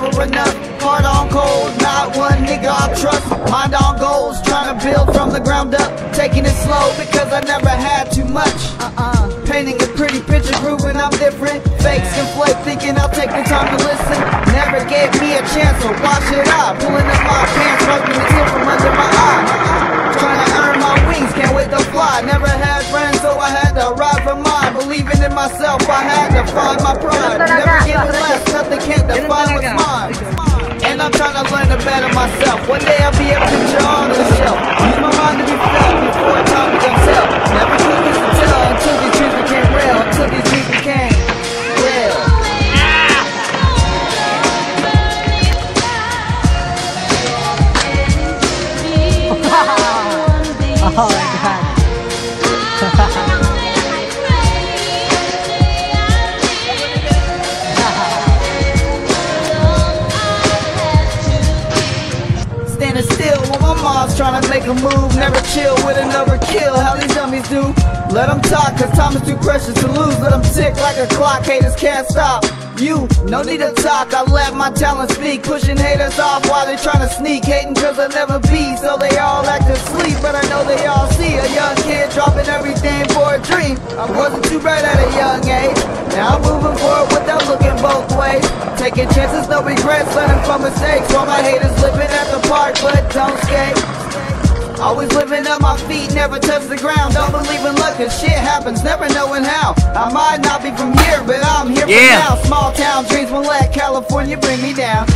never enough. Heart on cold, not one nigga I trust. Mind on goals, trying to build from the ground up. Taking it slow because I never had too much. Uh-uh. Painting a pretty picture, proving I'm different. Fakes conflate, thinking I'll take the time to listen. Never gave me a chance, to wash it I? Pulling up my pants, wiping the tear from under my eye. Trying to earn my wings, can't wait to fly. Never had friends, so I had to ride for mine Believing in myself, I had to find my pride. Never getting less, nothing can't better myself. One day I'll be a picture on the shelf. Use my mind to be felt before time becomes hell. Never took this to tell until these dreams became real. Until these dreams became real. Oh trying to make a move. Never chill with another kill. How these dummies do. Let them talk, cause time is too precious to lose. Let them tick like a clock, haters can't stop. You, no need to talk, I let my talent speak. Pushing haters off while they trying to sneak. Hating cause I never be, so they all act asleep. But I know they all see a young kid dropping everything for a dream. I wasn't too bright at a young age. Now I'm moving forward without looking both ways. Taking chances, no regrets, learning from mistakes. While my haters living at the park, but don't skate. Always living at my feet, never touch the ground. Don't believe in luck, cause shit happens, never knowing how. I might not be from here, but I'm here Yeah. for now. Small town dreams won't let California bring me down.